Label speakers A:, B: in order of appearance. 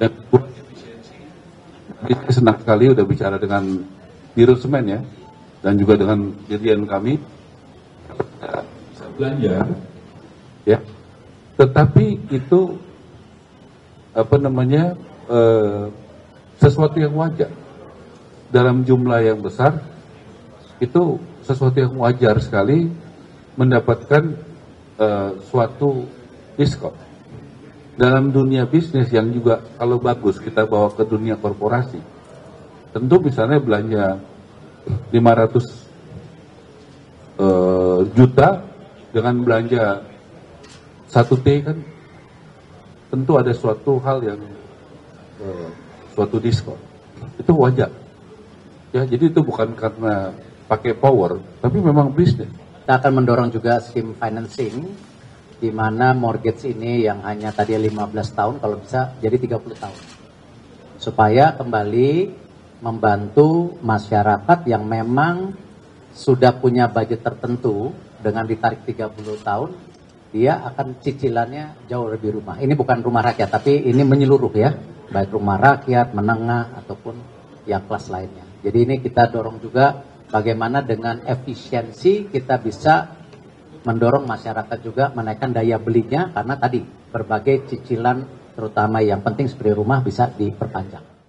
A: Dan kedua, efisiensi. Jadi saya senang sekali udah bicara dengan Biro Semen ya, dan juga dengan dirian kami, bisa belanja, ya. Tetapi itu apa namanya eh, sesuatu yang wajar dalam jumlah yang besar itu sesuatu yang wajar sekali mendapatkan eh, suatu diskon dalam dunia bisnis yang juga kalau bagus kita bawa ke dunia korporasi tentu misalnya belanja 500 eh, juta dengan belanja satu T kan tentu ada suatu hal yang eh, suatu diskon. Itu wajar. Ya jadi itu bukan karena pakai power tapi memang bisnis.
B: Kita akan mendorong juga scheme financing di mana mortgage ini yang hanya tadi 15 tahun kalau bisa jadi 30 tahun. Supaya kembali membantu masyarakat yang memang sudah punya budget tertentu dengan ditarik 30 tahun dia akan cicilannya jauh lebih rumah. Ini bukan rumah rakyat tapi ini menyeluruh ya, baik rumah rakyat, menengah ataupun yang kelas lainnya. Jadi ini kita dorong juga bagaimana dengan efisiensi kita bisa mendorong masyarakat juga menaikkan daya belinya karena tadi berbagai cicilan terutama yang penting seperti rumah bisa diperpanjang.